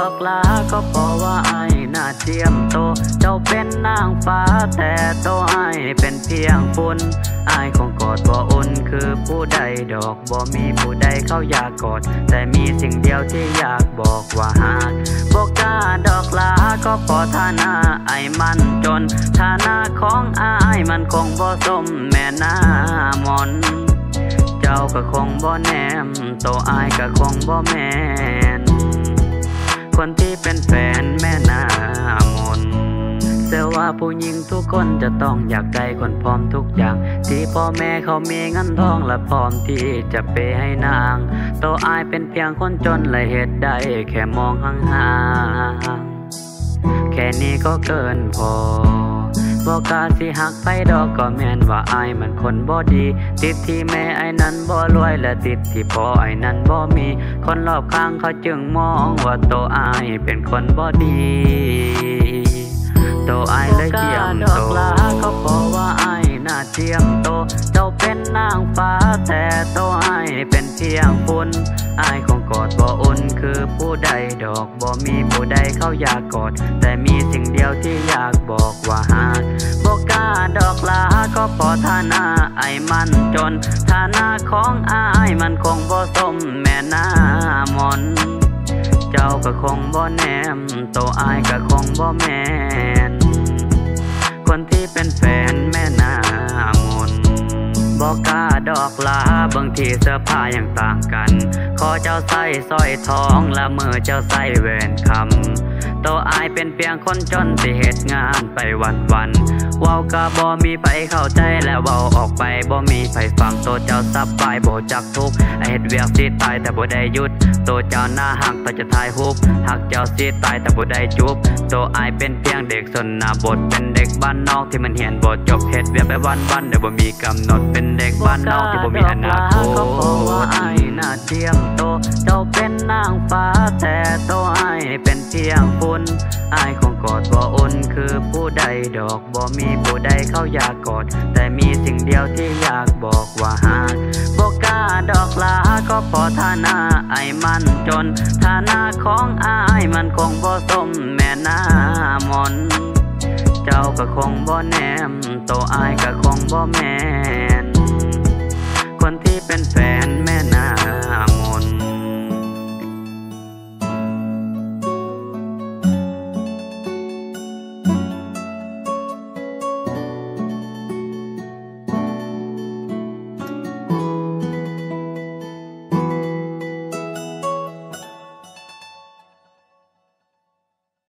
ดอกลาก็เพราะว่าไอ้น่าเทียมโต เจ้าเป็นนางฟ้าแต่โตไอ้เป็นเพียงฝุ่นไอ้คงกอดบ่อุ่นคือผู้ใดดอกบ่มีผู้ใดเขาอยากกอด แต่มีสิ่งเดียวที่อยากบอกว่าหากบอกกล้าดอกลาก็เพราะฐานะไอ้มันจนฐานะของไอ้มันคงบ่สมแม่น้ามนเจ้าก็คงบ่แนมโตไอายก็คงบ่แม่ คนที่เป็นแฟนแม่นามนเชื่ว่าผู้หญิงทุกคนจะต้องอยากได้คนพร้อมทุกอย่าง ที่พ่อแม่เขามีเงินทองและพร้อมที่จะเปให้นางโตอายเป็นเพียงคนจนและเหตุใดแค่มองห่างๆแค่นี้ก็เกินพอ บอกาสิหักไปดอกก็แม่นว่าอายมันคนบ่ดี ติดที่แม่ไอ้นั้นบ่รวยและติดที่พ่อไอ้นั้นบ่มี คนรอบข้างเขาจึงมองว่าโตอายเป็นคนบ่ดี โตอายเลยเจียมโต นางฟ้าแต่โตวอเป็นเพียงฝุ่นอายคงกอดบ่อุ่นคือผู้ใดดอกบ่มีผู้ใดเขาอยากกอด แต่มีสิ่งเดียวที่อยากบอกว่าหากบอกกล้าดอกลาก็พอฐานะไอมันจนฐานะของอายมันคงบ่สมแม่หน้ามนเจ้าก็คงบ่แนมโตอายก็คงบ่แม่นคนที่เป็นแฟนแม่น กาดอกลาบางทีเสื้อผ้ายังต่างกัน ขอเจ้าใส่สร้อยทองและมือเจ้าใส่แหวนคำ โตอายเป็นเพียงคนจนที่เหตุงานไปวันวันๆเว้าก็บ่มีไผเข้าใจและเว้าออกไปบ่มีไผฟังโตเจ้าสับไปบ่จักทุกข์ไอเฮ็ดเวียกสิตายแต่บ่ได้หยุดโตเจ้าหน้าหักแต่จะทายฮุบหักเจ้าสิตายแต่บ่ได้จุบโตอายเป็นเพียงเด็กสนหนาบทเป็นเด็กบ้านนอกที่มันเหียนบ่จบเฮ็ดเวียกไปวันวันๆเดี๋ยวบ่มีกำหนดเป็นเด็กบ้านนอกที่บ่มีอนาคตก็เพราะว่าอายน่าเทียมโตเจ้าเป็น นางฟ้าแต่โตอายเป็นเพียงฝุ่นไอายคงกอดบ่อุ่นคือผู้ใดดอกบ่มีผู้ใดเขาอยากกอด แต่มีสิ่งเดียวที่อยากบอกว่าหากบอกกล้าดอกลาก็พอฐานะไอมันจนฐานะของไอมันคงบ่สมแม่นามนเจ้าก็คงบ่แนมโตอายก็คงบ่แม่นคนที่เป็นแฟน